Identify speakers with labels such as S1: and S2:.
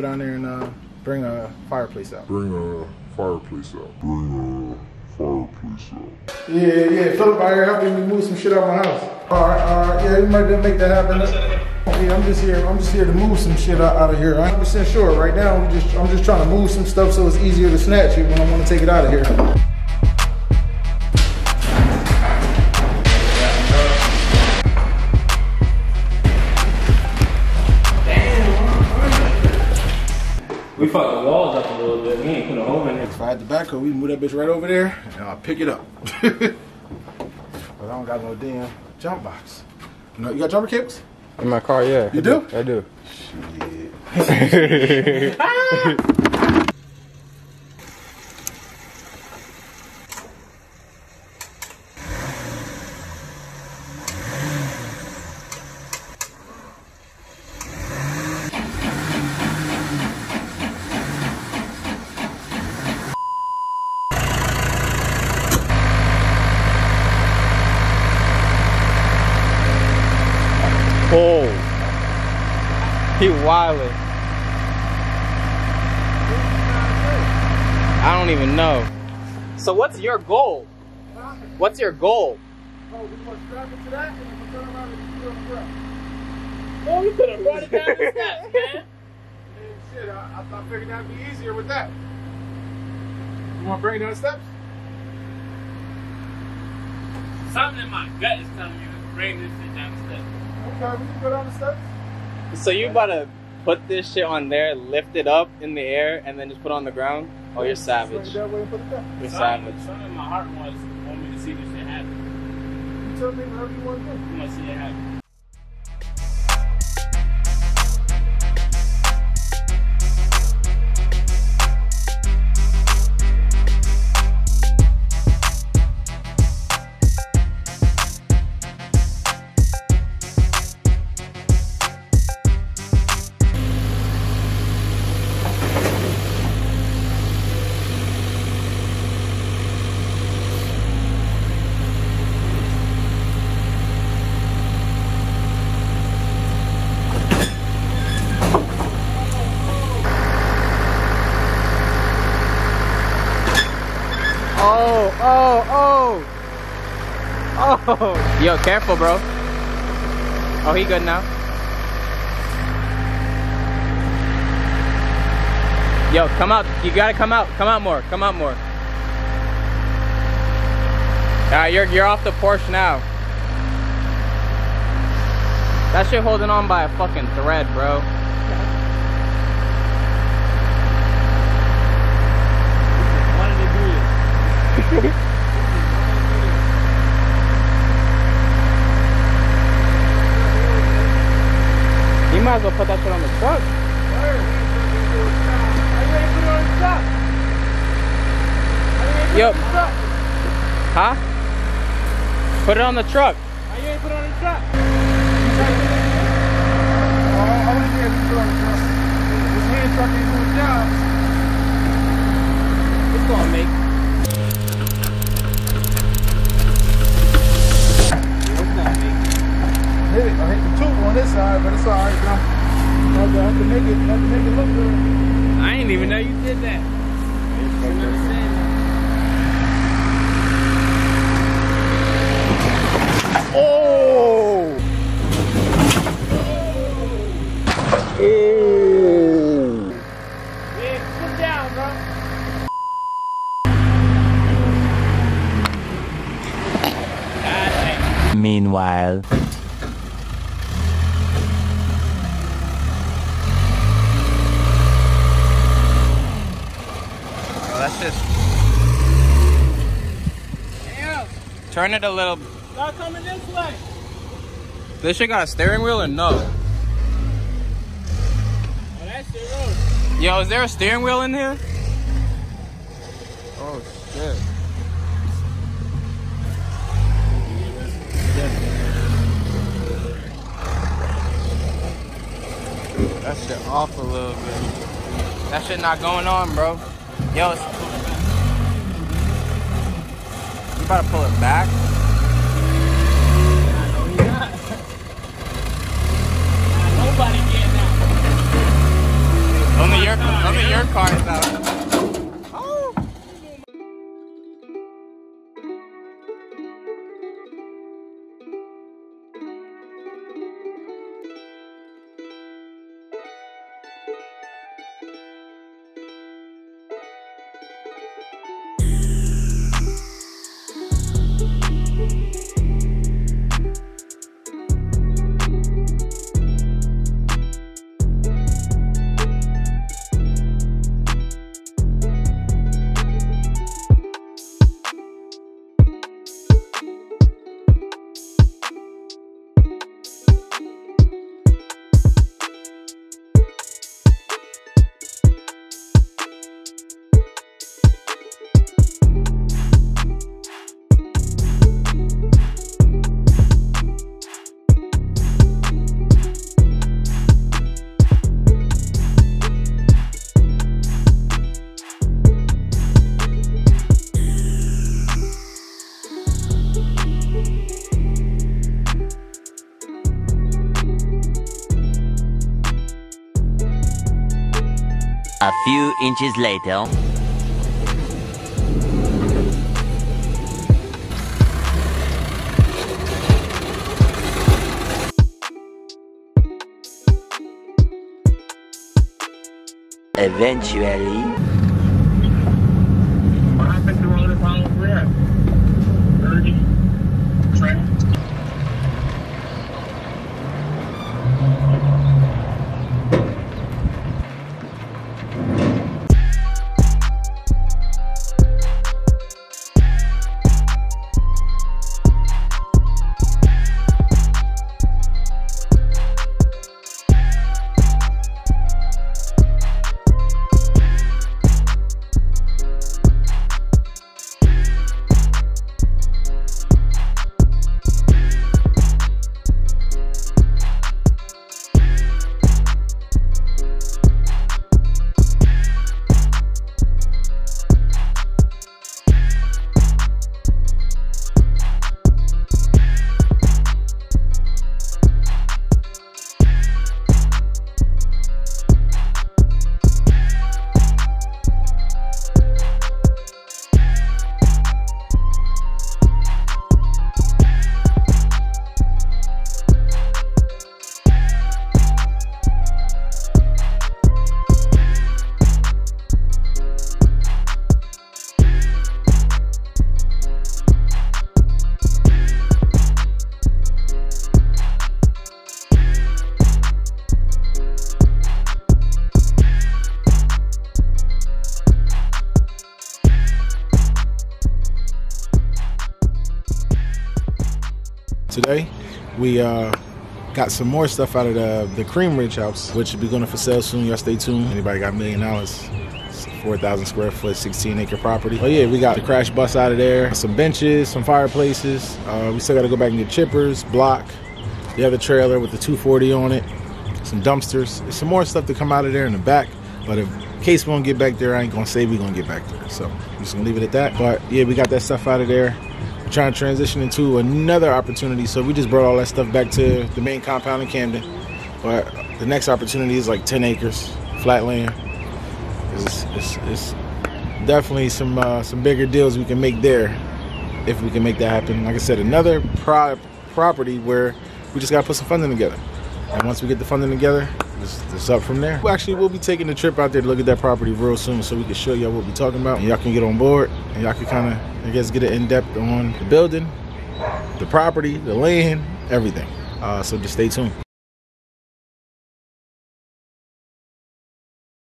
S1: Go down there and uh, bring a fireplace out.
S2: Bring a fireplace out. Bring a fireplace out.
S1: Yeah, yeah, Philip out here helping me move some shit out of my house. All right, all right, yeah, you might make that happen. Yeah, I'm just here. I'm just here to move some shit out, out of here. I'm 100 sure. Right now, we just I'm just trying to move some stuff so it's easier to snatch it when I want to take it out of here.
S3: We fucked the walls up a little bit. We ain't put a hole in it.
S1: If I had the backhoe, we'd move that bitch right over there and I'll pick it up. but I don't got no damn jump box. You know, you got jumper cables?
S4: In my car, yeah.
S1: You do?
S4: I do.
S1: Shit. Ah!
S4: Oh. He wildin'. I don't even know. So what's your goal? What's your goal?
S1: Oh, we want to strap it to that and then we turn around and put it on the ground.
S3: Oh, you could have brought it down the steps, man.
S1: And shit, I, I, I figured that'd be easier with that. You want to bring it down the steps?
S3: Something in my gut is telling me to bring this shit down the steps.
S1: Okay, we can go down the steps.
S4: So you about to put this shit on there, lift it up in the air, and then just put it on the ground? Oh, you're savage.
S1: Swing that way put it down.
S4: You're
S3: Something,
S4: savage.
S3: something in my heart wants want me to see this shit happen.
S1: You tell me whatever you want to do.
S3: I want to see it happen.
S4: Oh, oh, oh. Oh. Yo, careful, bro. Oh, he good now. Yo, come out. You gotta come out. Come out more. Come out more. Alright, you're you're off the Porsche now. That shit holding on by a fucking thread, bro.
S3: Wanted to do this.
S4: You might as well put that shit on the truck. Yep. Huh? Put it on the truck.
S3: Put it on the truck?
S1: This hand truck doing.
S4: It's gonna make.
S1: Hit it. I hit the tube on this side, but it's all right. Now, uh, I have to, I have make it, I have to make it look good.
S3: I didn't even know you did that. You never said that.
S4: Oh! Oh!
S3: Yeah, sit down, bro.
S5: Meanwhile.
S4: That's just.
S3: Damn.
S4: Turn it a little.
S3: Coming this way.
S4: This shit got a steering wheel or no?
S3: Oh, that shit rolled.
S4: Yo, is there a steering wheel in here? Oh shit. That shit off a little bit. That shit not going on, bro. Yo, try to pull it back.
S3: Nobody getting out.
S4: Only
S3: your, only your car's out. Few inches later. Eventually.
S1: Today, we uh, got some more stuff out of the, the Cream Ridge house, which will be going for sale soon. Y'all stay tuned. Anybody got a million dollars? 4,000 square foot, 16 acre property. Oh, yeah, we got the crash bus out of there, some benches, some fireplaces. Uh, we still got to go back and get chippers, block, the other trailer with the 240 on it, some dumpsters. There's some more stuff to come out of there in the back. But in case we don't get back there, I ain't gonna say we gonna get back there. So I'm just gonna leave it at that. But yeah, we got that stuff out of there. Trying to transition into another opportunity. So we just brought all that stuff back to the main compound in Camden. But the next opportunity is like 10 acres, flat land. It's, it's, it's definitely some uh, some bigger deals we can make there if we can make that happen. Like I said, another pro- property where we just gotta put some funding together. And once we get the funding together, it's, it's up from there. Well, actually, we'll be taking a trip out there to look at that property real soon so we can show y'all what we're talking about. And y'all can get on board and y'all can kind of, I guess, get it in depth on the building, the property, the land, everything. Uh, so just stay tuned.